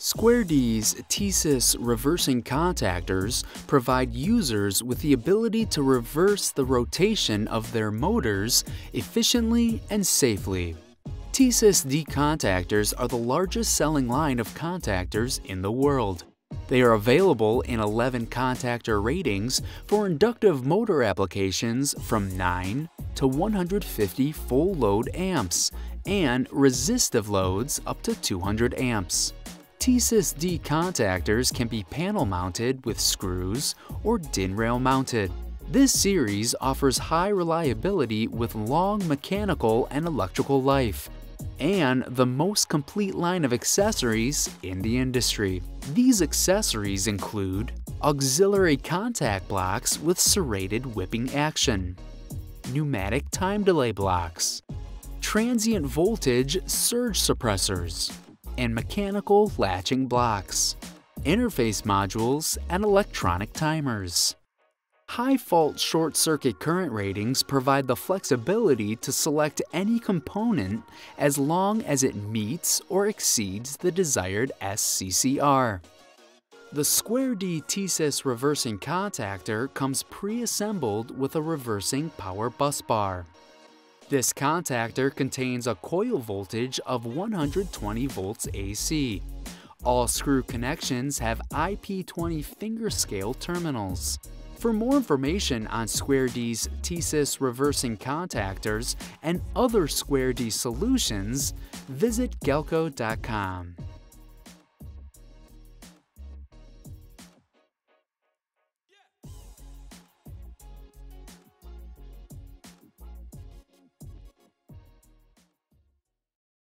Square D's TeSys reversing contactors provide users with the ability to reverse the rotation of their motors efficiently and safely. TeSys D contactors are the largest selling line of contactors in the world. They are available in 11 contactor ratings for inductive motor applications from 9 to 150 full load amps and resistive loads up to 200 amps. TeSys D contactors can be panel mounted with screws or DIN rail mounted. This series offers high reliability with long mechanical and electrical life, and the most complete line of accessories in the industry. These accessories include auxiliary contact blocks with serrated whipping action, pneumatic time delay blocks, transient voltage surge suppressors, and mechanical latching blocks, interface modules, and electronic timers. High fault short circuit current ratings provide the flexibility to select any component as long as it meets or exceeds the desired SCCR. The Square D TeSys reversing contactor comes pre-assembled with a reversing power bus bar. This contactor contains a coil voltage of 120 volts AC. All screw connections have IP20 finger safe terminals. For more information on Square D's TeSys reversing contactors and other Square D solutions, visit Galco.com.